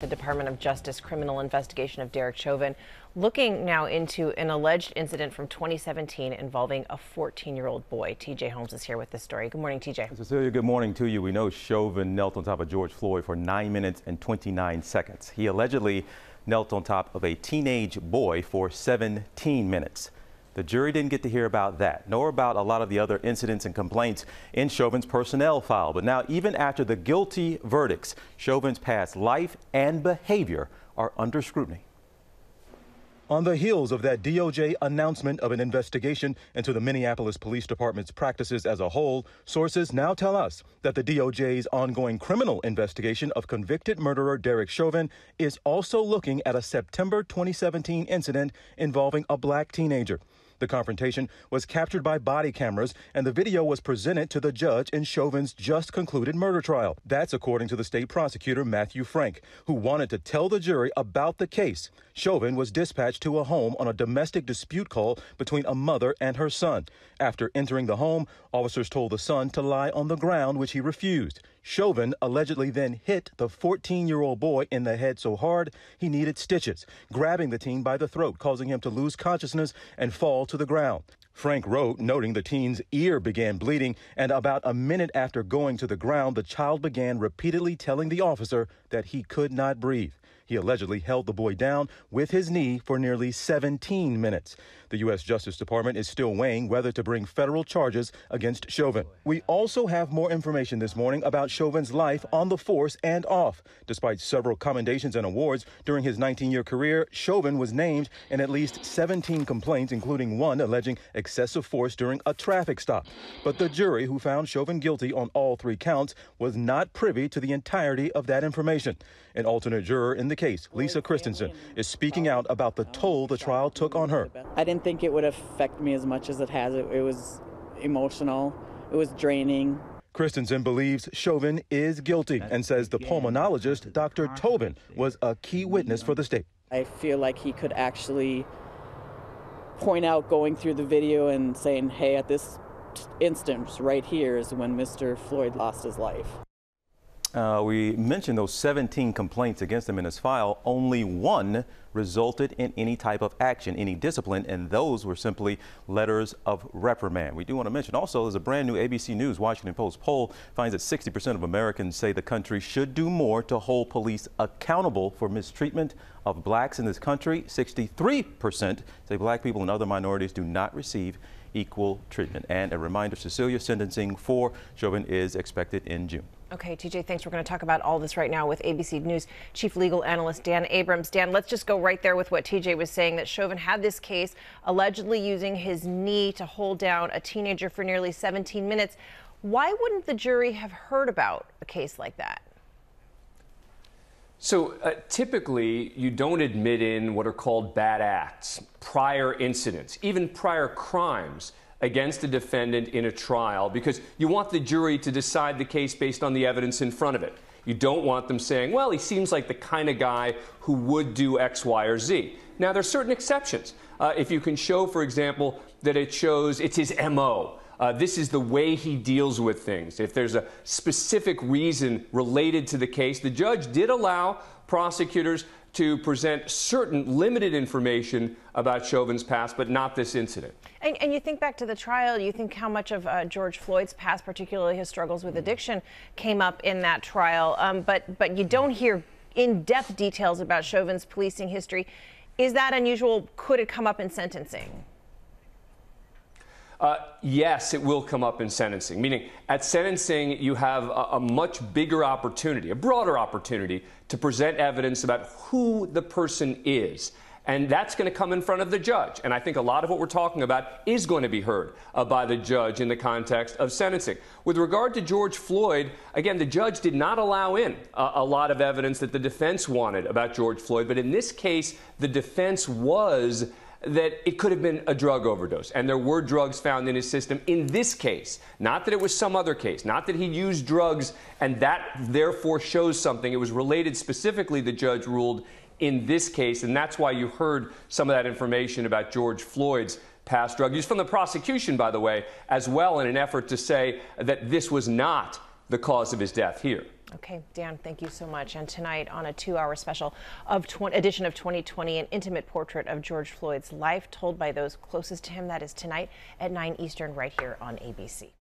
The Department of Justice criminal investigation of Derek Chauvin looking now into an alleged incident from 2017 involving a 14 year old boy. TJ Holmes is here with this story. Good morning, TJ. Cecilia, good morning to you. We know Chauvin knelt on top of George Floyd for 9 minutes and 29 seconds. He allegedly knelt on top of a teenage boy for 17 minutes. The jury didn't get to hear about that, nor about a lot of the other incidents and complaints in Chauvin's personnel file. But now, even after the guilty verdicts, Chauvin's past life and behavior are under scrutiny. On the heels of that DOJ announcement of an investigation into the Minneapolis Police Department's practices as a whole, sources now tell us that the DOJ's ongoing criminal investigation of convicted murderer Derek Chauvin is also looking at a September 2017 incident involving a black teenager. The confrontation was captured by body cameras, and the video was presented to the judge in Chauvin's just concluded murder trial. That's according to the state prosecutor, Matthew Frank, who wanted to tell the jury about the case. Chauvin was dispatched to a home on a domestic dispute call between a mother and her son. After entering the home, officers told the son to lie on the ground, which he refused. Chauvin allegedly then hit the 14 year old boy in the head so hard he needed stitches, grabbing the teen by the throat, causing him to lose consciousness and fall to the ground. Frank wrote, noting the teen's ear began bleeding, and about a minute after going to the ground, the child began repeatedly telling the officer that he could not breathe. He allegedly held the boy down with his knee for nearly 17 minutes. The U.S. Justice Department is still weighing whether to bring federal charges against Chauvin. We also have more information this morning about Chauvin's life on the force and off. Despite several commendations and awards during his 19 year career, Chauvin was named in at least 17 complaints, including one alleging excessive force during a traffic stop. But the jury, who found Chauvin guilty on all three counts, was not privy to the entirety of that information. An alternate juror in the case, Lisa Christensen, is speaking out about the toll the trial took on her. I didn't think it would affect me as much as it has. It, it was emotional, it was draining. Christensen believes Chauvin is guilty and says the pulmonologist, Dr. Tobin, was a key witness for the state. I feel like he could actually point out going through the video and saying, hey, at this instance right here is when Mr. Floyd lost his life. Uh, we mentioned those 17 complaints against him in his file. Only one resulted in any type of action, any discipline, and those were simply letters of reprimand. We do want to mention also there's a brand new ABC News Washington Post poll finds that 60% of Americans say the country should do more to hold police accountable for mistreatment of blacks in this country. 63% say black people and other minorities do not receive equal treatment. And a reminder, Cecilia sentencing for Chauvin is expected in June. Okay, TJ, thanks. We're going to talk about all this right now with ABC News Chief Legal Analyst Dan Abrams. Dan, let's just go right there with what TJ was saying that Chauvin had this case allegedly using his knee to hold down a teenager for nearly 17 minutes. Why wouldn't the jury have heard about a case like that? So uh, typically, you don't admit in what are called bad acts, prior incidents, even prior crimes against a defendant in a trial because you want the jury to decide the case based on the evidence in front of it. You don't want them saying, well, he seems like the kind of guy who would do X, Y, or Z. Now, there are certain exceptions. Uh, if you can show, for example, that it shows it's his MO, uh, this is the way he deals with things. If there's a specific reason related to the case, the judge did allow prosecutors to present certain limited information about Chauvin's past, but not this incident. And, and you think back to the trial, you think how much of uh, George Floyd's past, particularly his struggles with addiction, came up in that trial. Um, but but you don't hear in-depth details about Chauvin's policing history. Is that unusual? Could it come up in sentencing? Uh, yes, it will come up in sentencing, meaning at sentencing, you have a, a, much bigger opportunity, a broader opportunity to present evidence about who the person is. And that's going to come in front of the judge. And I think a lot of what we're talking about is going to be heard uh, by the judge in the context of sentencing. With regard to George Floyd, again, the judge did not allow in uh, a lot of evidence that the defense wanted about George Floyd. But in this case, the defense was that it could have been a drug overdose. And there were drugs found in his system in this case. Not that it was some other case. Not that he used drugs and that therefore shows something. It was related specifically, the judge ruled, in this case. And that's why you heard some of that information about George Floyd's past drug use from the prosecution, by the way, as well, in an effort to say that this was not the cause of his death here. Okay, Dan, thank you so much. And tonight on a two-hour special of edition of 2020, an intimate portrait of George Floyd's life told by those closest to him. That is tonight at 9 Eastern right here on ABC.